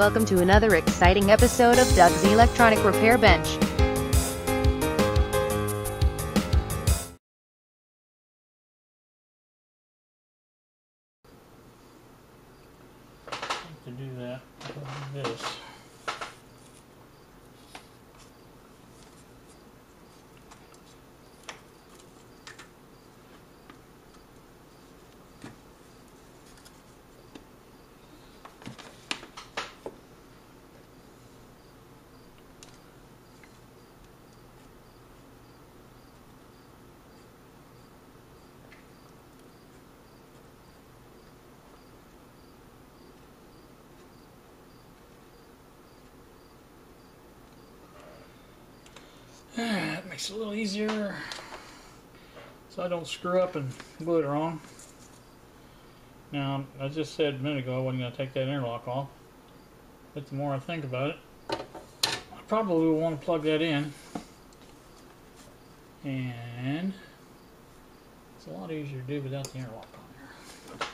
Welcome to another exciting episode of Doug's Electronic Repair Bench. to do that, this. That makes it a little easier so I don't screw up and glue it wrong. Now, I just said a minute ago I wasn't going to take that interlock off, but the more I think about it, I probably will want to plug that in. And it's a lot easier to do without the interlock on there.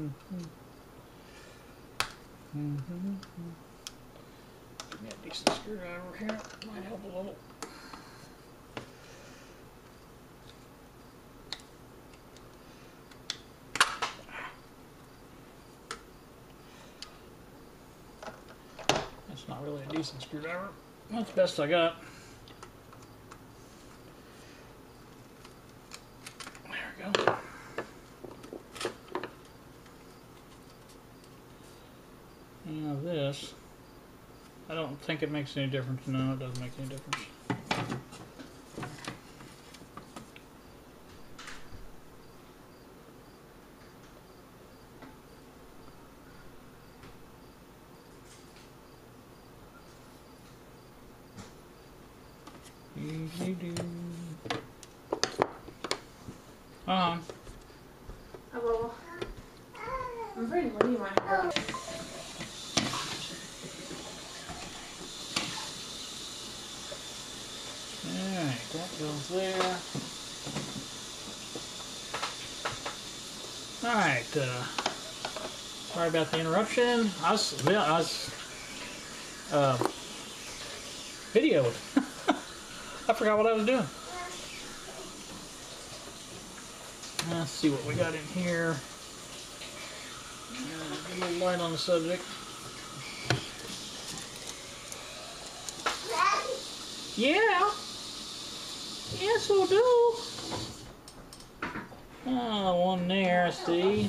Mm-hmm. Mm-hmm. Mm-hmm. Get a decent screwdriver here. Might help a little. That's not really a decent screwdriver. That's the best I got. Now this, I don't think it makes any difference. No, it doesn't make any difference. Doo-doo-doo. On. I'm Lenny might have Alright, that goes there. Alright, uh, sorry about the interruption. I was, I was, uh, videoed. I forgot what I was doing. Let's see what we got in here. Uh, a little light on the subject. Yeah. Yes, we'll do. Oh, one there, I see.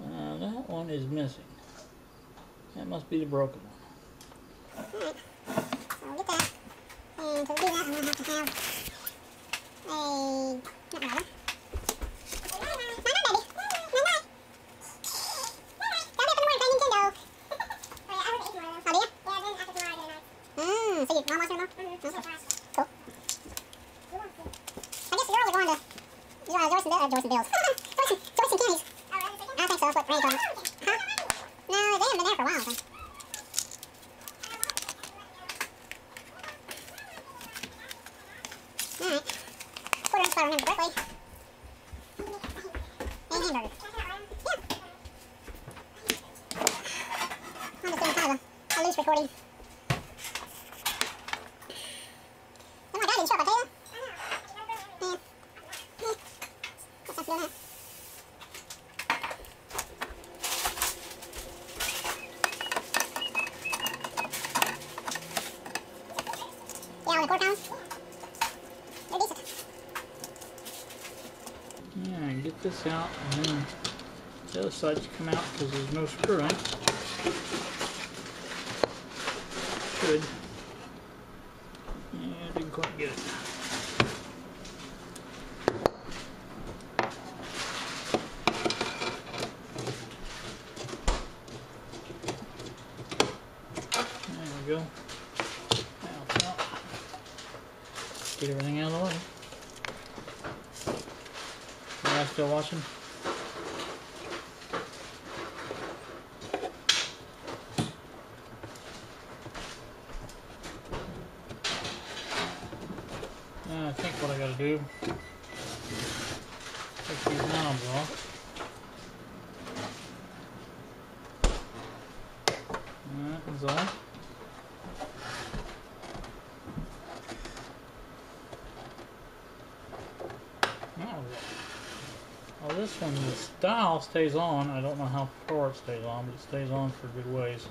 Uh, that one is missing. That must be the broken one. I'll get that. And to do that, I'm going to have to have a... not ladder. Not on, baby. Not on. Don't be up in the morning playing Nintendo. Oh, do you? Mm, mom wants her to know? Okay. Cool. I guess the girls are going to... You want to Joyce and? Uh, Joyce and Bill's. Joyce and, Joyce and Kenny's. I think so. That's what me. Huh? No, they haven't been there for a while, I think. Alright. Quarter inch flour, remember correctly. And hamburger. Yeah. I'm just doing kind of a, a loose recording. Oh my god, I didn't show up, I tell you. Yeah. Yeah. What's sense doing that? Pounds. They're decent. Yeah, get this out, and then the other side should come out because there's no screwing. Should. Yeah, didn't quite get it. There we go. Now, now, get everything out of the way. You guys still watching? Uh, I think what I gotta do, take these knobs off. Uh, that is all. This one, the style stays on. I don't know how far it stays on, but it stays on for a good ways.